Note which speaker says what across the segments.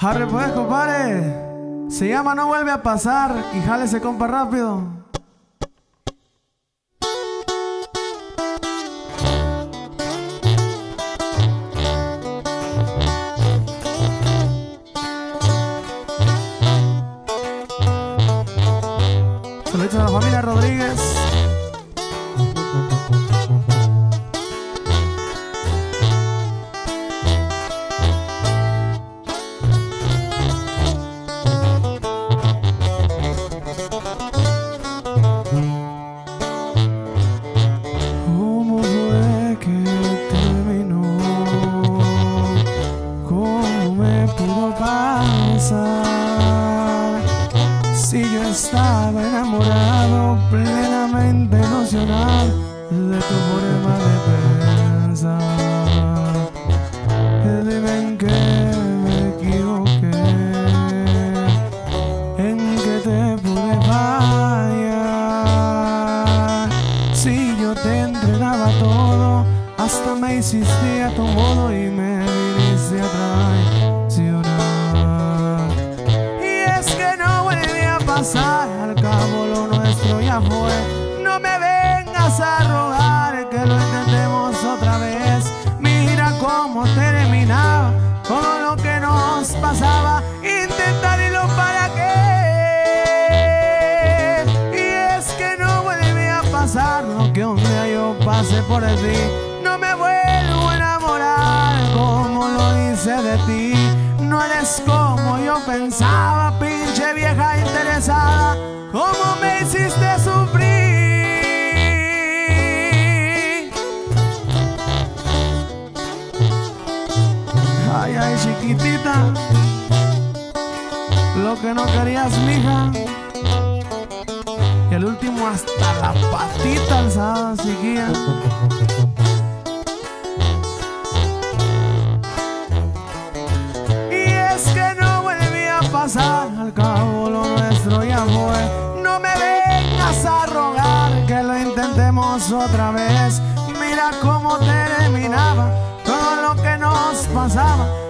Speaker 1: Harry pues, compadre. Se llama No Vuelve a Pasar y jale ese compa rápido. Saludos a la familia Rodríguez. Si yo estaba enamorado, plenamente emocionado de tu forma de pensar. Dime en qué me equivoqué, en qué te pude fallar. Si yo te entregaba todo, hasta me hiciste a tu modo y me viniste a Me vengas a rogar que lo intentemos otra vez. Mira cómo terminaba, todo lo que nos pasaba. Intentarlo para qué. Y es que no vuelve a pasar lo que un día yo pasé por ti. No me vuelvo a enamorar como lo hice de ti. No eres como yo pensaba, pinche vieja interesada. ¿Cómo Lo que no querías, mija. Y el último hasta la patita alzada seguía. Y es que no vuelve a pasar, al cabo lo nuestro ya fue. No me vengas a rogar que lo intentemos otra vez. Mira cómo terminaba todo lo que nos pasaba.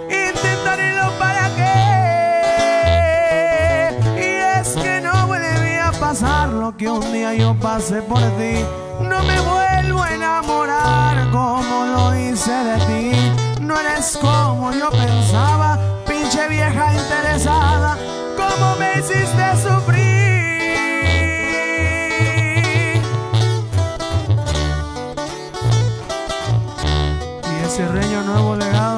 Speaker 1: Y es que no vuelve a pasar lo que un día yo pasé por ti. No me vuelvo a enamorar como lo hice de ti. No eres como yo pensaba, pinche vieja interesada. Como me hiciste sufrir. Y ese reño nuevo legado.